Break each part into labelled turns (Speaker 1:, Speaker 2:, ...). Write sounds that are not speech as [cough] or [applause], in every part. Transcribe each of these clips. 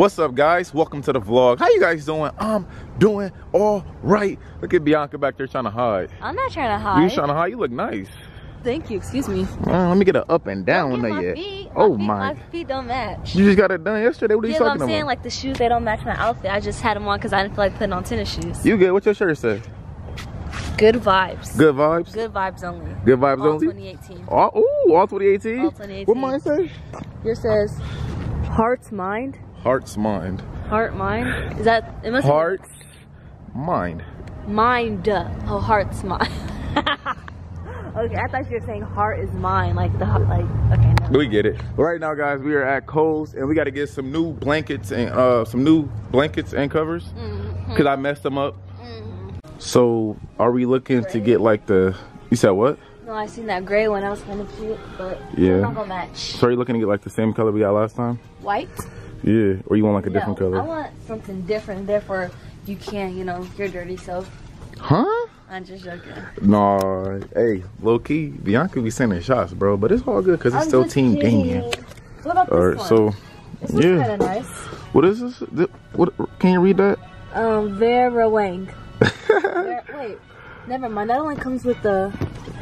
Speaker 1: What's up guys? Welcome to the vlog. How you guys doing? I'm doing all right. Look at Biannca back there trying to hide.
Speaker 2: I'm not trying to hide.
Speaker 1: You trying to hide? You look nice.
Speaker 2: Thank you. Excuse me.
Speaker 1: Uh, let me get an up and down on
Speaker 2: my
Speaker 1: yet.
Speaker 2: feet.
Speaker 1: Oh my.
Speaker 2: My feet don't match.
Speaker 1: You just got it done yesterday. What are you
Speaker 2: Yeah, but I'm
Speaker 1: talking
Speaker 2: saying
Speaker 1: about?
Speaker 2: like the shoes they don't match my outfit. I just had them on because I didn't feel like putting on tennis shoes.
Speaker 1: you good? What your shirt say?
Speaker 2: Good vibes.
Speaker 1: Good vibes?
Speaker 2: Good vibes only.
Speaker 1: Good vibes
Speaker 2: All
Speaker 1: only?
Speaker 2: 2018.
Speaker 1: All, ooh, all 2018?
Speaker 2: All 2018.
Speaker 1: What mine say?
Speaker 2: Yours says heart's mind.
Speaker 1: Heart's mind.
Speaker 2: Heart mind. Is that it must
Speaker 1: Heart's mind.
Speaker 2: mind. Oh, heart's mind. [laughs] okay, I thought you were saying heart is mine. Like the like. Okay. No.
Speaker 1: We get it. Right now, guys, we are at Kohl's and we got to get some new blankets and uh, some new blankets and covers
Speaker 2: Mm-hmm.
Speaker 1: because I messed them up. So, are we looking to get like the? You said what?
Speaker 2: No, I seen that gray one. I was kind of cute, but
Speaker 1: Yeah.
Speaker 2: it's not gonna match.
Speaker 1: So, are you looking to get like the same color we got last time?
Speaker 2: White.
Speaker 1: Yeah. Or you want like a different
Speaker 2: color? I want something different. Therefore, you can't, you know, your dirty self.
Speaker 1: Huh?
Speaker 2: I'm just joking.
Speaker 1: No. Hey, low key, Biannca be sending shots, bro. But it's all good because it's
Speaker 2: I'm
Speaker 1: still Team
Speaker 2: kidding.
Speaker 1: Damien.
Speaker 2: What about this
Speaker 1: All right.
Speaker 2: one?
Speaker 1: So,
Speaker 2: this
Speaker 1: yeah.
Speaker 2: kind of nice.
Speaker 1: what is this? Th- What? Can you read that?
Speaker 2: Um, Vera Wang. [laughs] Ver- wait, never mind. That only comes with the.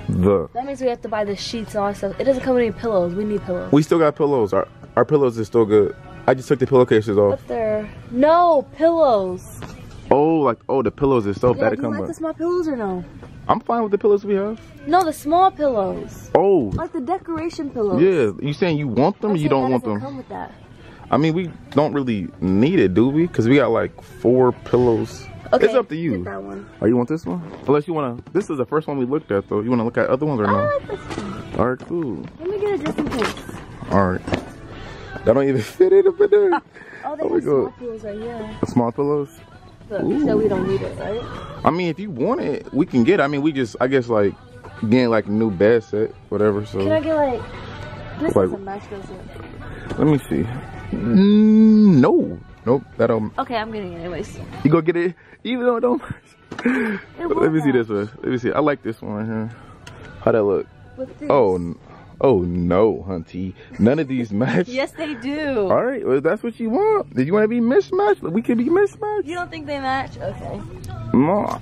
Speaker 1: The.
Speaker 2: That means we have to buy the sheets and all that stuff. It doesn't come with any pillows. We need pillows.
Speaker 1: We still got pillows. Our our pillows is still good. I just took the pillowcases off.
Speaker 2: But they're no pillows.
Speaker 1: Oh, like oh, the pillows itself
Speaker 2: Yeah,
Speaker 1: that
Speaker 2: do you
Speaker 1: come
Speaker 2: like the small pillows or no?
Speaker 1: I'm fine with the pillows we have.
Speaker 2: No, the small pillows,
Speaker 1: Oh,
Speaker 2: like the decoration pillows.
Speaker 1: yeah. You saying you want them? Or You don't want them?
Speaker 2: Come with that.
Speaker 1: I mean, we don't really need it, do we? Because we got like four pillows.
Speaker 2: Okay,
Speaker 1: it's up to you.
Speaker 2: that one.
Speaker 1: Oh, you want this one? Unless you wanna. This is the first one we looked at, though. You wanna look at other ones or
Speaker 2: I
Speaker 1: no?
Speaker 2: like this one.
Speaker 1: All right, cool.
Speaker 2: Let me get it just in case.
Speaker 1: All right. That don't even fit it up in there. [laughs]
Speaker 2: Oh, they
Speaker 1: Oh
Speaker 2: have small pillows right here.
Speaker 1: The small pillows.
Speaker 2: Look, so we don't need it, right?
Speaker 1: I mean, if you want it, we can get. it. I mean, we just, I guess, like getting like a new bed set, whatever. So.
Speaker 2: Can I get like this
Speaker 1: Like-
Speaker 2: match those.
Speaker 1: Let me see. Mm, no. Nope. That don't.
Speaker 2: Okay, I'm getting it anyways.
Speaker 1: You go get it, even though it don't.
Speaker 2: It
Speaker 1: Let me see this one. Let me see. I like this one right here. How that look?
Speaker 2: With this.
Speaker 1: Oh, oh no, hunty. None of these [laughs] match.
Speaker 2: Yes, they do.
Speaker 1: All right. Well, that's what you want. Did you want to be mismatched, we can be mismatched.
Speaker 2: You don't think they match? Okay.
Speaker 1: No.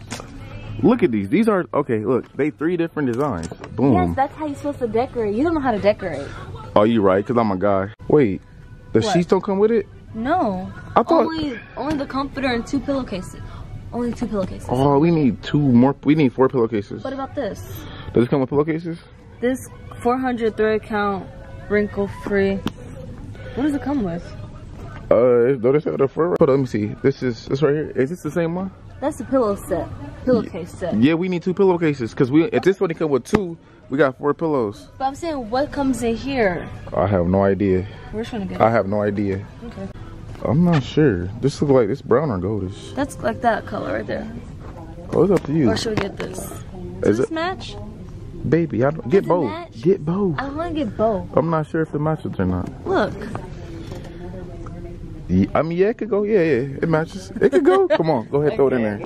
Speaker 1: Look at these. These are okay. Look, they three different designs. Boom.
Speaker 2: Yes, that's how you're supposed to decorate. You don't know how to decorate.
Speaker 1: oh, you right? Cause I'm a guy. Wait, the
Speaker 2: What?
Speaker 1: sheets don't come with it.
Speaker 2: No.
Speaker 1: I thought.
Speaker 2: Only only the comforter and two pillowcases. Only two pillowcases.
Speaker 1: Oh, we need two more. We need four pillowcases.
Speaker 2: What about this?
Speaker 1: Does it come with pillowcases?
Speaker 2: This 400 thread count, wrinkle free. What does it come with?
Speaker 1: Uh, don't it the fur? Hold on, let me see. This is this right here. Is this the same one?
Speaker 2: That's the pillow set. Pillowcase set.
Speaker 1: Yeah, we need two pillowcases because we if this one come with two, we got four pillows.
Speaker 2: But I'm saying what comes in here?
Speaker 1: I have no idea.
Speaker 2: We're trying to get
Speaker 1: I have no idea.
Speaker 2: Okay.
Speaker 1: I'm not sure. This looks like this brown or goldish.
Speaker 2: That's like that color right there.
Speaker 1: Oh, it's up to you,
Speaker 2: Or should we get this?
Speaker 1: Is
Speaker 2: Does this
Speaker 1: it-
Speaker 2: match?
Speaker 1: Baby. I don't, get both.
Speaker 2: match?
Speaker 1: Get both.
Speaker 2: I want to get both.
Speaker 1: I'm not sure if it matches or not.
Speaker 2: Look.
Speaker 1: Ye- I mean, yeah, it could go. Yeah, yeah, it matches. It could go. [laughs] Come on, go ahead, throw it in there.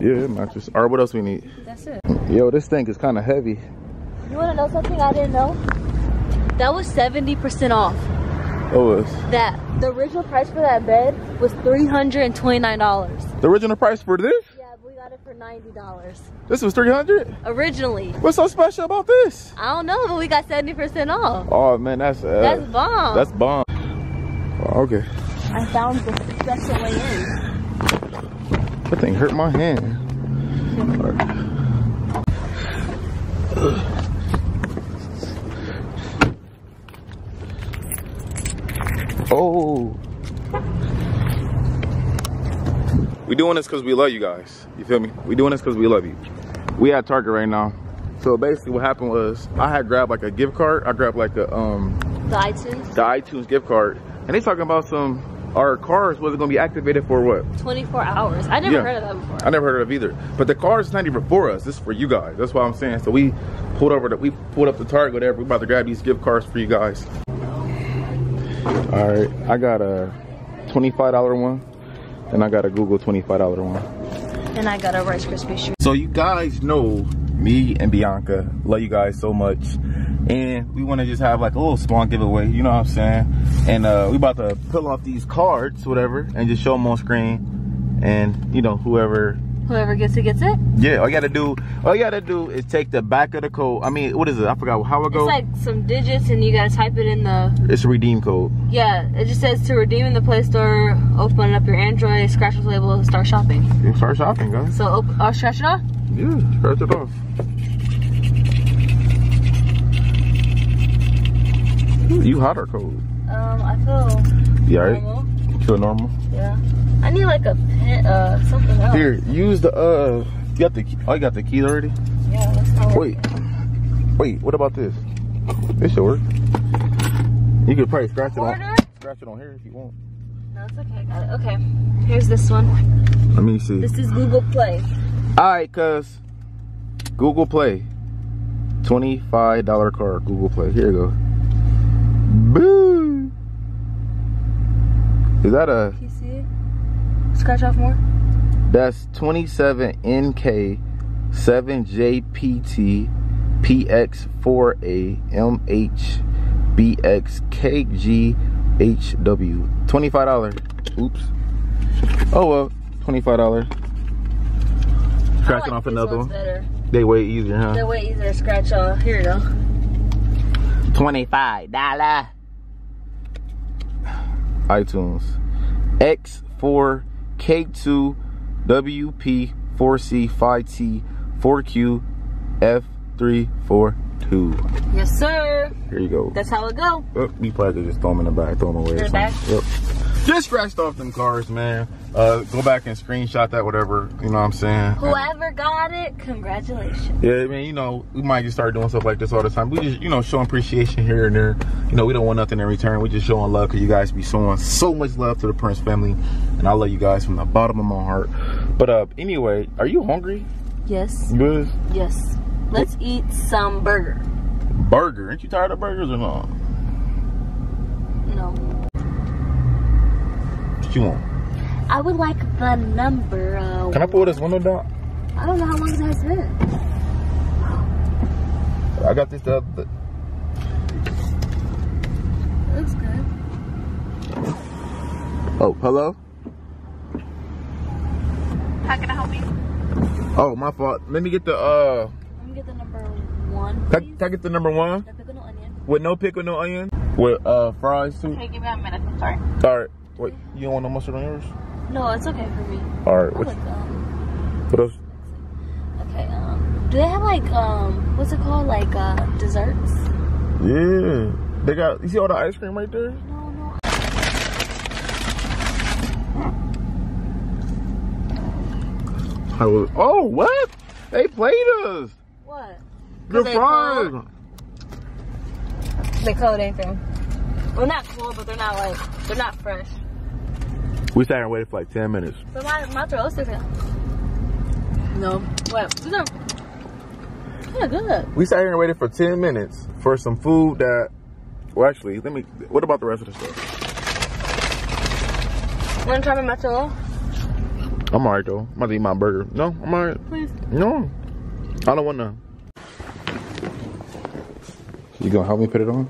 Speaker 1: Yeah, it matches. All right, what else we need?
Speaker 2: That's it.
Speaker 1: Yo, this thing is kind of heavy.
Speaker 2: You want to know something I didn't know? That was 70% off.
Speaker 1: Oh, it's
Speaker 2: That the original price for that bed was $329.
Speaker 1: the original price for this.
Speaker 2: Yeah, but we got it for $90.
Speaker 1: This was 300.
Speaker 2: Originally.
Speaker 1: What's so special about this?
Speaker 2: I don't know, but we got 70% off.
Speaker 1: Oh man, that's uh,
Speaker 2: That's bomb.
Speaker 1: That's bomb. Oh, okay,
Speaker 2: I found the special way in.
Speaker 1: that thing hurt my hand. Oh. We doing this because we love you guys. You feel me? We doing this because we love you. We at Target right now. So basically what happened was I had grabbed like a gift card. I grabbed like a um
Speaker 2: The iTunes,
Speaker 1: the iTunes gift card. And they talking about some our cars wasn't gonna be activated for what?
Speaker 2: 24 hours. I never
Speaker 1: Yeah.
Speaker 2: heard of that before.
Speaker 1: I never heard of either. But the car is not even for us. This is for you guys. That's what I'm saying. So we pulled over the we pulled up the Target, whatever. We about to grab these gift cards for you guys. All right, I got a twenty-five dollar one, and I got a Google twenty-five dollar one.
Speaker 2: And I got a Rice Krispie treat.
Speaker 1: So you guys know me and Biannca love you guys so much. and we want to just have like a little small giveaway. You know what I'm saying? And uh, we about to pull off these cards, whatever, and just show them on screen. And you know, whoever
Speaker 2: Whoever gets it gets it.
Speaker 1: yeah, all you gotta do, all you gotta do is take the back of the code. I mean, what is it? I forgot how it goes.
Speaker 2: It's like some digits, and you gotta type it in the.
Speaker 1: It's a redeem code.
Speaker 2: Yeah, it just says to redeem in the Play Store. Open up your Android, scratch the label, start shopping.
Speaker 1: You start shopping, guys.
Speaker 2: So, op- I'll scratch it off.
Speaker 1: Yeah, scratch it off. You hot or cold?
Speaker 2: Um, I feel normal.
Speaker 1: Feel normal.
Speaker 2: Yeah. I need like a pen, uh, something else.
Speaker 1: Here, use the uh. You got the key. Oh, you got the key already.
Speaker 2: Yeah, that's not
Speaker 1: Wait, wait. What about this? This should work. You could probably scratch it on. Scratch it on here if you want.
Speaker 2: No, it's okay. I got it. Okay. Here's this one.
Speaker 1: Let me see.
Speaker 2: This is Google Play.
Speaker 1: All right, cuz Google Play, twenty-five dollar card. Google Play. Here you go. Boo. Is that a?
Speaker 2: Can you see it? Scratch off more.
Speaker 1: That's twenty-seven NK, seven JPT, PX four A MH BX KG HW. Twenty-five dollars. Oops. Oh well, twenty-five dollars.
Speaker 2: I
Speaker 1: Scratching
Speaker 2: like
Speaker 1: off another one.
Speaker 2: Better.
Speaker 1: They way easier, huh?
Speaker 2: They're way easier to scratch off. Here you go.
Speaker 1: Twenty-five dollar. iTunes. X4 K2 WP 4C 5T 4Q F342.
Speaker 2: Yes, sir.
Speaker 1: Here you go.
Speaker 2: That's how it go.
Speaker 1: Oh, we probably just throw them in the back, throw them away. or
Speaker 2: back?
Speaker 1: Yep. Just scratched off them cars, man. Uh, go back and screenshot that, whatever. You know what I'm saying?
Speaker 2: Whoever got it, congratulations.
Speaker 1: Yeah, I mean, you know, we might just start doing stuff like this all the time. We just, you know, showing appreciation here and there. You know, we don't want nothing in return. We just showing love because you guys be showing so much love to the Prince family, and I love you guys from the bottom of my heart. But uh, anyway, are you hungry?
Speaker 2: Yes.
Speaker 1: Good.
Speaker 2: Yes. Let's eat some burger.
Speaker 1: Burger? Aren't you tired of burgers or not?
Speaker 2: No.
Speaker 1: What you want?
Speaker 2: I would like the number. Uh,
Speaker 1: Can I pull this window down?
Speaker 2: I don't know how long it has been.
Speaker 1: I got this the other.
Speaker 2: It looks good.
Speaker 1: Oh, hello.
Speaker 2: How can I help you?
Speaker 1: Oh, my fault. Let me get the uh.
Speaker 2: Let me get the number one.
Speaker 1: Can, I-
Speaker 2: please.
Speaker 1: can I get the number one
Speaker 2: The pickle no onion.
Speaker 1: with no pickle, no onion, with uh fries too?
Speaker 2: Okay, give me a minute. I'm sorry.
Speaker 1: All right. Wait, you don't want no mustard on yours?
Speaker 2: No, it's okay for me.
Speaker 1: All right. What,
Speaker 2: like um.
Speaker 1: what else?
Speaker 2: Okay. Um. Do they have like um? What's it called? Like uh desserts?
Speaker 1: Yeah. They got. You see all the ice cream right there?
Speaker 2: No, no.
Speaker 1: I was. Oh, what? They played us.
Speaker 2: What?
Speaker 1: The
Speaker 2: they
Speaker 1: fries.
Speaker 2: They cold, ain't they? Well, not cold, but they're not like they're not fresh.
Speaker 1: We sat here and waited for like ten minutes.
Speaker 2: But my my throat's okay. No. What? These are kind of good.
Speaker 1: We sat here and waited for ten minutes for some food that. Well, actually, let me. What about the rest of the stuff?
Speaker 2: Want to try my mozzarella?
Speaker 1: I'm alright though. I'm about to eat my burger. No, I'm alright.
Speaker 2: Please.
Speaker 1: No, I don't want none. You gonna help me put it on?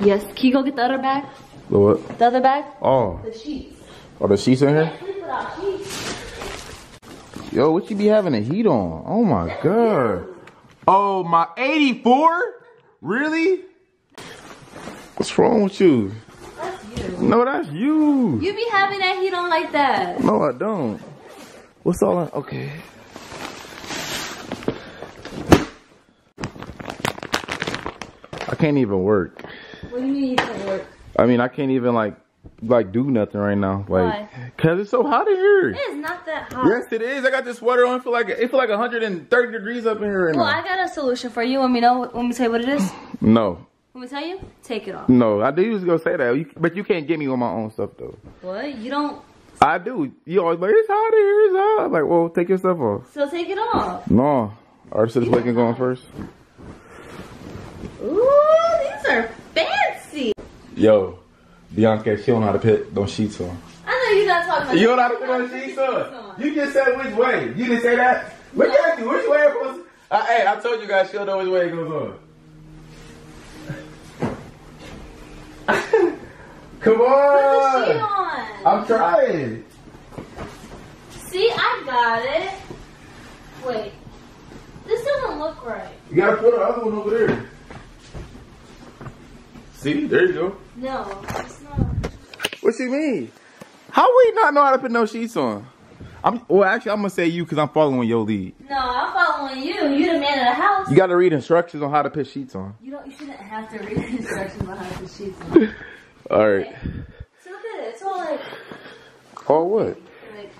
Speaker 2: Yes. Can you go get the other bag?
Speaker 1: The what?
Speaker 2: The other bag?
Speaker 1: Oh,
Speaker 2: The sheets.
Speaker 1: are the sheets in here?
Speaker 2: Please put out sheets.
Speaker 1: Yo, what you be having the heat on? Oh my god. Oh my 84? Really? What's wrong with you?
Speaker 2: That's you.
Speaker 1: No, that's you.
Speaker 2: You be having that heat on like that.
Speaker 1: No, I don't. What's all in? Okay. I can't even work.
Speaker 2: What do you mean you can't work?
Speaker 1: I mean, I can't even like like do nothing right now. Like,
Speaker 2: Why?
Speaker 1: cause it's so hot in here.
Speaker 2: It is not that hot.
Speaker 1: Yes, it is. I got this sweater on. It feel like it feel like 130 degrees up in here right
Speaker 2: Well,
Speaker 1: now.
Speaker 2: I got a solution for you. Let me know? Let me tell you what it is? [clears throat]
Speaker 1: No,
Speaker 2: Let me tell you? Take it off.
Speaker 1: no. I do was gonna say that, You- but you can't get me on my own stuff though.
Speaker 2: What? You don't.
Speaker 1: I do. You always like it's hot in here. It's hot. I'm like, well, take your stuff off.
Speaker 2: So take it off.
Speaker 1: No, artist is waking going first.
Speaker 2: Ooh, these are.
Speaker 1: Yo, Biannca, she don't know how to put those sheets on.
Speaker 2: I know you're not talking about
Speaker 1: You don't know how to put those sheets on. You just said which way. You didn't say that. Look no. at you. Which way it goes? Uh, hey, I told you guys she don't know which way it goes on. [laughs] Come on.
Speaker 2: Put the sheet
Speaker 1: on. I'm trying.
Speaker 2: See, I got it. Wait. This doesn't look right.
Speaker 1: You gotta put the other one over there. See, there you go.
Speaker 2: No, it's not.
Speaker 1: What you mean? How we not know how to put no sheets on? I'm well actually I'm gonna say you because I'm following your lead.
Speaker 2: No, I'm following you. You the man of the house.
Speaker 1: You gotta read instructions on how to put sheets on.
Speaker 2: You don't. You shouldn't have to read [laughs] instructions on how to put sheets on. [laughs]
Speaker 1: Alright.
Speaker 2: So look at it. It's all like,
Speaker 1: Oh what?
Speaker 2: like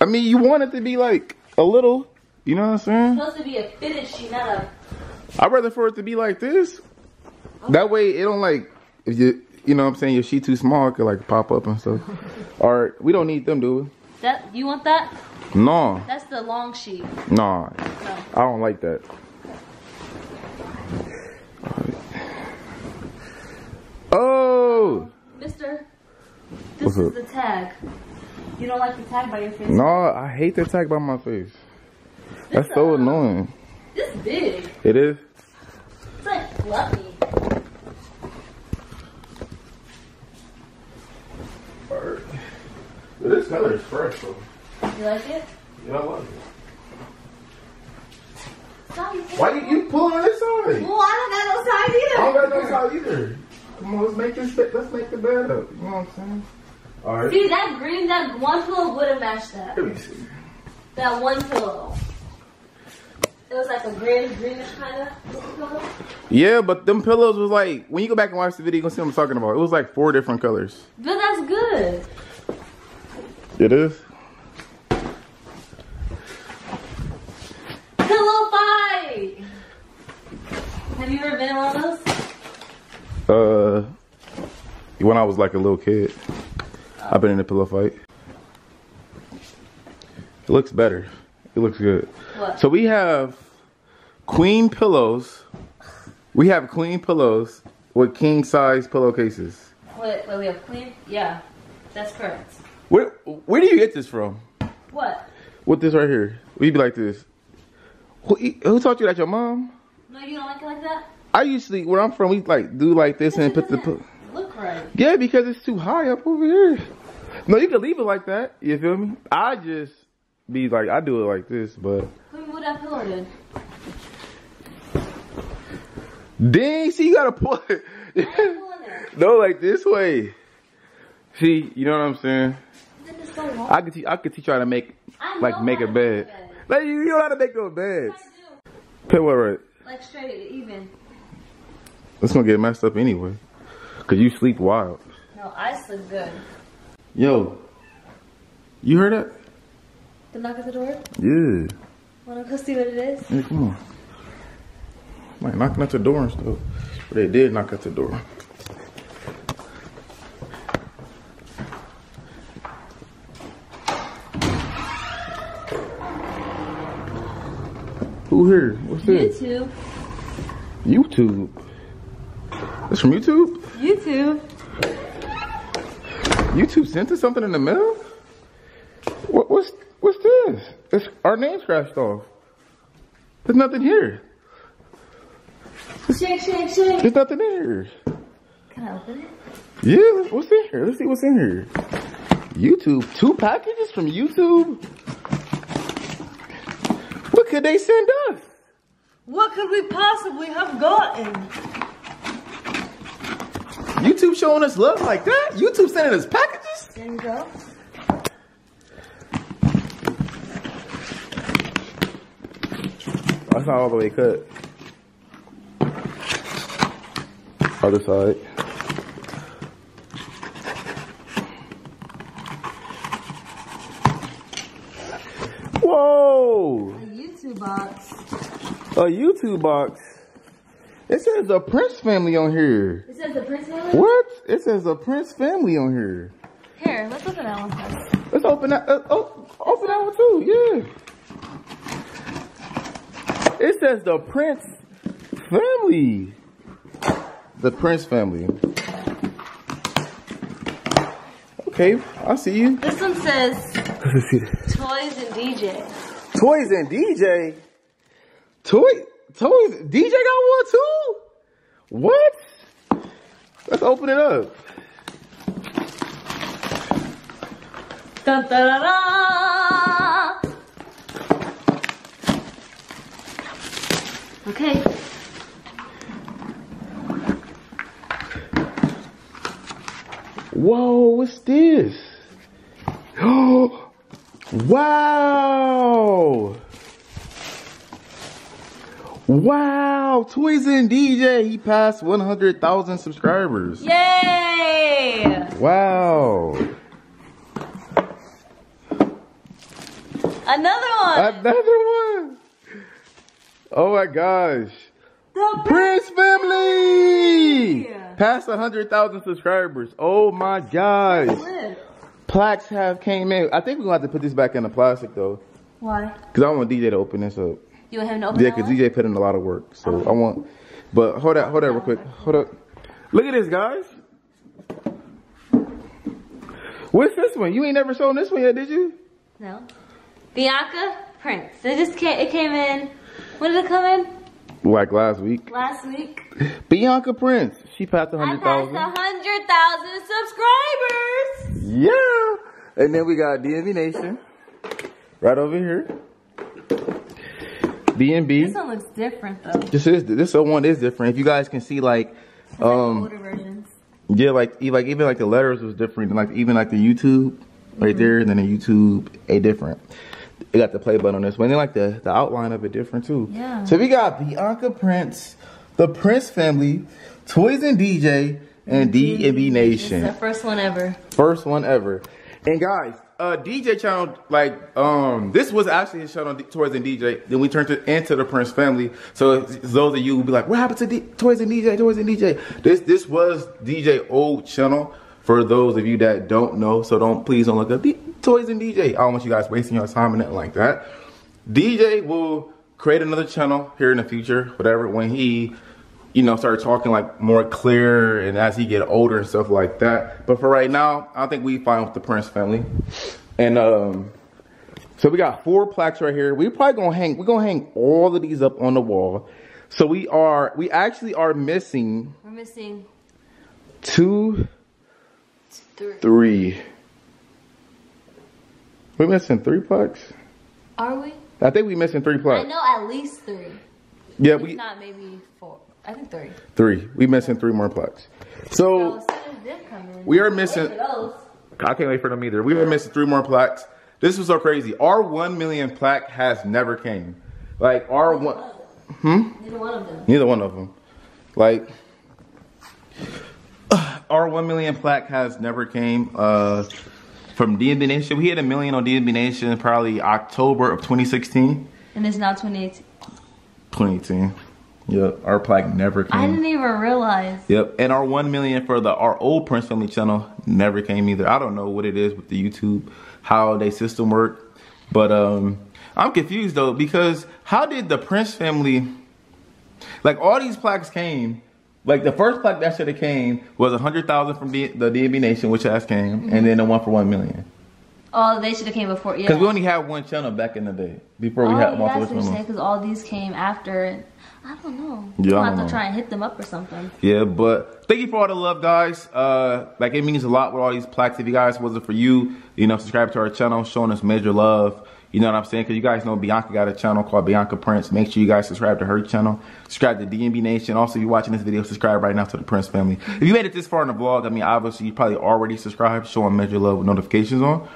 Speaker 1: I mean you want it to be like a little, you know what I'm saying?
Speaker 2: supposed to be a fitted sheet, not a.
Speaker 1: I'd rather for it to be like this. That way it don't like if you you know what I'm saying your sheet too small it could like pop up and stuff. [laughs] Alright, we don't need them, do we?
Speaker 2: That you want that?
Speaker 1: No,
Speaker 2: That's the long sheet.
Speaker 1: no,
Speaker 2: No.
Speaker 1: I don't like that. Oh
Speaker 2: Mister, this
Speaker 1: What's
Speaker 2: is
Speaker 1: up?
Speaker 2: the tag. You don't like the tag by your face?
Speaker 1: no, I hate that tag by my face. That's so
Speaker 2: uh,
Speaker 1: annoying.
Speaker 2: This big.
Speaker 1: It is.
Speaker 2: It's like fluffy.
Speaker 1: This color is fresh though.
Speaker 2: You like it?
Speaker 1: Yeah, I like it.
Speaker 2: Stop
Speaker 1: Why you, you pulling on this side?
Speaker 2: Well, I
Speaker 1: I
Speaker 2: don't got no side either.
Speaker 1: I don't got no side either. Come on, let's make this bed, let's make the bed up. You know what I'm saying? Alright.
Speaker 2: See that green, that one pillow would have matched that.
Speaker 1: Let me see.
Speaker 2: That one pillow. It was like a green, greenish kind of pillow.
Speaker 1: Yeah, but them pillows was like when you go back and watch the video, you gonna see what I'm talking about. It was like four different colors.
Speaker 2: But that's good.
Speaker 1: It is.
Speaker 2: Pillow fight. Have you ever been in one of those?
Speaker 1: Uh, when I was like a little kid, I've been in a pillow fight. It looks better. It looks good.
Speaker 2: What?
Speaker 1: So we have queen pillows. We have queen pillows with king size pillowcases.
Speaker 2: Wait, wait, we have queen? Yeah, that's correct.
Speaker 1: Where where do you get this from?
Speaker 2: What?
Speaker 1: With this right here, we be like this. Who, who taught you that? Your mom?
Speaker 2: No, you don't like it like that?
Speaker 1: I usually where I'm from, we like do like this and put the.
Speaker 2: look right.
Speaker 1: Yeah, because it's too high up over here. No, you can leave it like that. You feel me? I just be like I do it like this, but
Speaker 2: Let me move that pillow then.
Speaker 1: dang, see you gotta pull it. [laughs] no, like this way. See, you know what I'm saying?
Speaker 2: Then it's so.
Speaker 1: I could teach. I could teach you how to make like make a bed.
Speaker 2: bed.
Speaker 1: Like you, know how to make no beds. Put what right?
Speaker 2: Like straight, even.
Speaker 1: It's gonna get messed up anyway. Cause you sleep wild.
Speaker 2: No, I sleep good.
Speaker 1: Yo, you heard that?
Speaker 2: The knock at the door?
Speaker 1: Yeah.
Speaker 2: Wanna go see what it is?
Speaker 1: Yeah, come on. Like knocking at the door and stuff. But they did knock at the door. Who here? What's this?
Speaker 2: YouTube.
Speaker 1: YouTube. It's from YouTube?
Speaker 2: YouTube.
Speaker 1: YouTube sent us something in the mail? What, what's what's this? It's our name scratched off. There's nothing here.
Speaker 2: Shake, shake, shake.
Speaker 1: There's nothing in here.
Speaker 2: Can I open it?
Speaker 1: Yeah, what's in here? Let's see what's in here. YouTube. Two packages from YouTube? Could they send us?
Speaker 2: What could we possibly have gotten?
Speaker 1: YouTube showing us love like that? YouTube sending us packages?
Speaker 2: There you go.
Speaker 1: That's not all the way cut. Other side. Whoa!
Speaker 2: A YouTube box.
Speaker 1: A YouTube box. It says the Prince family on here.
Speaker 2: It says the Prince family?
Speaker 1: What? It says the Prince family on here.
Speaker 2: Here, let's open that one first.
Speaker 1: Let's open that. Uh, oh, open that one too. Yeah. It says the Prince family. The Prince family. Okay, I'll see you.
Speaker 2: This one says
Speaker 1: Let's see that.
Speaker 2: Toys and DJ.
Speaker 1: Toys and DJ. Toy, toys. DJ got one too. What? Let's open it up.
Speaker 2: Dun, dun, dun, dun. Okay.
Speaker 1: Whoa, what's this? Wow. Wow, Toys and DJ, he passed 100,000 subscribers.
Speaker 2: Yay!
Speaker 1: Wow.
Speaker 2: Another one.
Speaker 1: Another one. Oh my gosh.
Speaker 2: the
Speaker 1: Prince family!
Speaker 2: Yeah.
Speaker 1: Past 100,000 subscribers. Oh my gosh. Plaques have came in. I think we're to have to put this back in the plastic though.
Speaker 2: Why?
Speaker 1: Because I want DJ to open this up.
Speaker 2: You want him to open
Speaker 1: Yeah, because? DJ put in a lot of work. So I want, but hold up, hold up real quick. Hold up. Look at this, guys. What's this one? You ain't never shown this one yet, did you?
Speaker 2: No. Biannca Prince. It just came. It came in. When did it come in?
Speaker 1: Like last week.
Speaker 2: Last week.
Speaker 1: Biannca Prince. She passed
Speaker 2: I passed
Speaker 1: 100,000.
Speaker 2: a hundred thousand subscribers.
Speaker 1: Yeah. And then we got DNB Nation. Right over here. DNB.
Speaker 2: This one looks different though.
Speaker 1: This is this one is different. If you guys can see, like, um,
Speaker 2: older versions.
Speaker 1: yeah, like like even like the letters was different. Like even like the YouTube right there, and then the YouTube a different. It got the play button on this one. And then like the the outline of it different too.
Speaker 2: Yeah.
Speaker 1: So we got Biannca Prince, the Prince family, Toys and DJ, and D and B
Speaker 2: This is the first one ever.
Speaker 1: First one ever. And guys, uh, DJ channel, like, um, this was actually his channel, on Toys and DJ. Then we turned it into the Prince family. So those of you will be like, what happened to D- Toys and DJ, Toys and DJ? This, this was DJ old channel for those of you that don't know. So don't, please don't look up D- Toys and DJ. I don't want you guys wasting your time and nothing like that. DJ will create another channel here in the future, whatever, when he, you know, start talking like more clear and as he get older and stuff like that. But for right now, I think we fine with the Prince family. And um so we got four plaques right here. We probably gonna hang we're gonna hang all of these up on the wall. So we are we actually are missing
Speaker 2: We're missing
Speaker 1: two,
Speaker 2: three.
Speaker 1: three. We're missing three plaques?
Speaker 2: Are we?
Speaker 1: I think we missing three plaques.
Speaker 2: I know at least three.
Speaker 1: Yeah,
Speaker 2: If
Speaker 1: we
Speaker 2: not, maybe four. I think three.
Speaker 1: three. We missing three more plaques.
Speaker 2: So
Speaker 1: So
Speaker 2: as soon as them come in,
Speaker 1: we are missing. I can't wait for them either. We were missing three more plaques. This was so crazy. Our one million plaque has never came. Like our one,
Speaker 2: Neither one of them.
Speaker 1: neither one of them. Like [sighs] our one million plaque has never came. Uh, from DNB Nation, we hit a million on DNB Nation probably October of 2016,
Speaker 2: And it's now 2018.
Speaker 1: 2018. Yeah, our plaque never came.
Speaker 2: I didn't even realize.
Speaker 1: Yep, and our one million for the our old Prince Family channel never came either. I don't know what it is with the YouTube, how they system work, but um, I'm confused though because how did the Prince Family, like all these plaques came, like the first plaque that should have came was a hundred thousand from the, the DB Nation, which has came, and then the one for one million.
Speaker 2: Oh, they should have came before. Yeah.
Speaker 1: Because we only had one channel back in the day before we
Speaker 2: oh,
Speaker 1: had multiple
Speaker 2: that's what you're saying.
Speaker 1: channels.
Speaker 2: Because all these came after. I don't know.
Speaker 1: Yeah,
Speaker 2: I'll have
Speaker 1: don't
Speaker 2: to
Speaker 1: know.
Speaker 2: try and hit them up or something.
Speaker 1: Yeah, but thank you for all the love, guys. Uh, like it means a lot with all these plaques. If you guys wasn't for you, you know, subscribe to our channel, showing us major love. You know what I'm saying? Because you guys know Biannca got a channel called Biannca Prince. Make sure you guys subscribe to her channel. Subscribe to DNB Nation. Also, if you're watching this video, subscribe right now to the Prince family. If you made it this far in the vlog, I mean, obviously you probably already subscribed, showing major love with notifications on.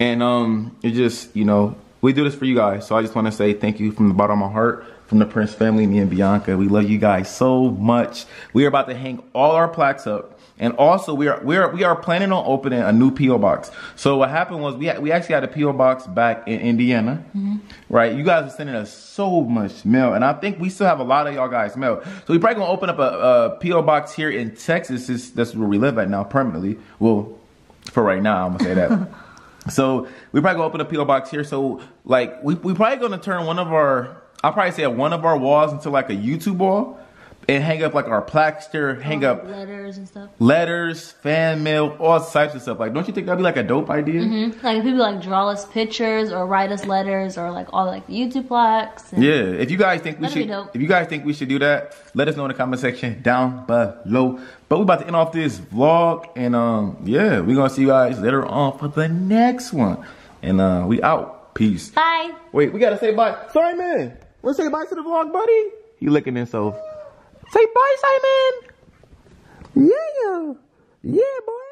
Speaker 1: And um, it just, you know, we do this for you guys. So I just want to say thank you from the bottom of my heart, from the Prince family, me and Biannca. We love you guys so much. We are about to hang all our plaques up. And also, we are we are we are planning on opening a new PO box. So what happened was we had, we actually had a PO box back in Indiana, right? You guys are sending us so much mail, and I think we still have a lot of y'all guys mail. So we probably gonna open up a, a PO box here in Texas. Is that's where we live at now permanently. Well, for right now, I'm gonna say that. [laughs] So we probably gonna open a PO box here. So like we we probably gonna turn one of our I'll probably say one of our walls into like a YouTube wall. And hang up like our plaques there, hang up
Speaker 2: letters and stuff.
Speaker 1: letters, fan mail, all types of stuff. Like, don't you think that'd be like a dope idea?
Speaker 2: Mm-hmm. Like if people like draw us pictures or write us letters or like all like the YouTube plaques.
Speaker 1: Yeah. If you guys think we should,
Speaker 2: dope.
Speaker 1: if you guys think we should do that, let us know in the comment section down below. But we're about to end off this vlog, and um, yeah, we gonna see you guys later on for the next one. And uh, we out. Peace.
Speaker 2: Bye.
Speaker 1: Wait, we gotta say bye. Sorry, man. Wanna say bye to the vlog, buddy? You licking himself. Say bye, Simon. Yeah, yeah, boy.